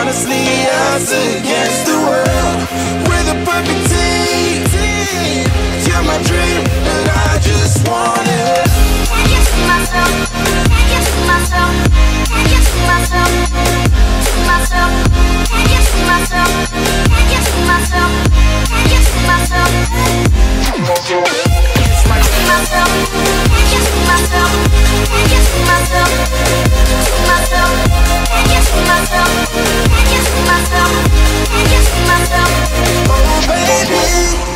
honestly us against the world. We're the perfect team.